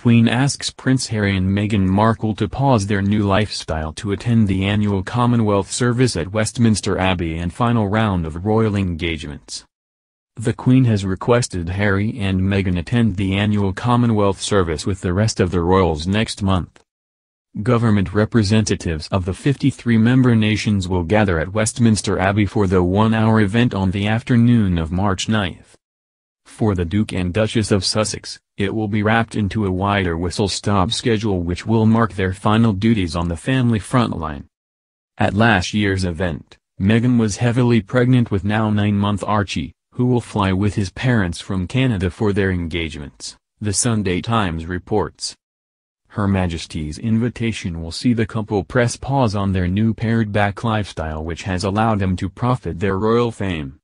Queen asks Prince Harry and Meghan Markle to pause their new lifestyle to attend the annual Commonwealth service at Westminster Abbey and final round of royal engagements. The Queen has requested Harry and Meghan attend the annual Commonwealth service with the rest of the royals next month. Government representatives of the 53 member nations will gather at Westminster Abbey for the one-hour event on the afternoon of March 9. For the Duke and Duchess of Sussex, it will be wrapped into a wider whistle-stop schedule which will mark their final duties on the family frontline. At last year's event, Meghan was heavily pregnant with now nine-month Archie, who will fly with his parents from Canada for their engagements, the Sunday Times reports. Her Majesty's invitation will see the couple press pause on their new pared-back lifestyle which has allowed them to profit their royal fame.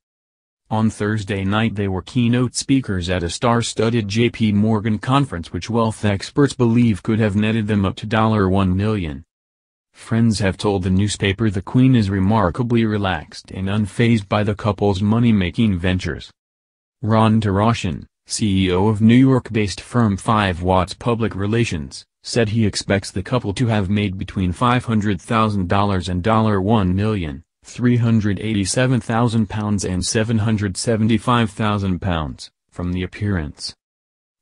On Thursday night they were keynote speakers at a star-studded JP Morgan conference which wealth experts believe could have netted them up to 1 million. Friends have told the newspaper the Queen is remarkably relaxed and unfazed by the couple's money-making ventures. Ronn Torossian, CEO of New York-based firm 5 Watts Public Relations, said he expects the couple to have made between $500,000 and $1 million. £387,000 and £775,000, from the appearance.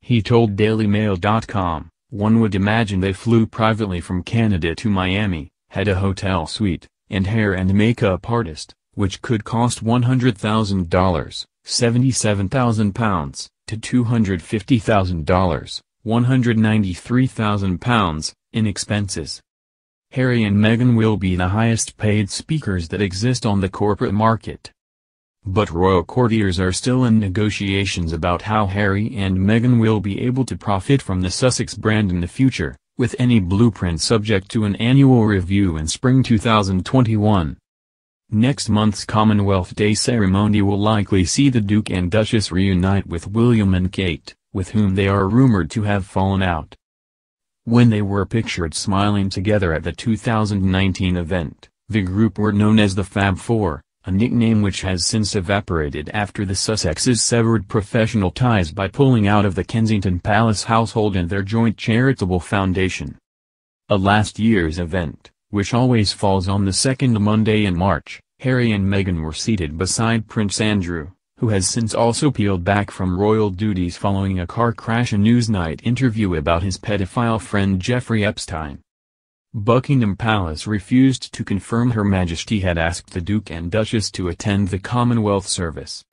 He told DailyMail.com, one would imagine they flew privately from Canada to Miami, had a hotel suite, and hair and makeup artist, which could cost $100,000, £77,000, to $250,000, £193,000, in expenses. Harry and Meghan will be the highest paid speakers that exist on the corporate market. But royal courtiers are still in negotiations about how Harry and Meghan will be able to profit from the Sussex brand in the future, with any blueprint subject to an annual review in spring 2021. Next month's Commonwealth Day ceremony will likely see the Duke and Duchess reunite with William and Kate, with whom they are rumored to have fallen out. When they were pictured smiling together at the 2019 event, the group were known as the Fab Four, a nickname which has since evaporated after the Sussexes severed professional ties by pulling out of the Kensington Palace household and their joint charitable foundation. A last year's event, which always falls on the second Monday in March, Harry and Meghan were seated beside Prince Andrew, who has since also peeled back from royal duties following a car crash a Newsnight interview about his pedophile friend Jeffrey Epstein. Buckingham Palace refused to confirm Her Majesty had asked the Duke and Duchess to attend the Commonwealth service.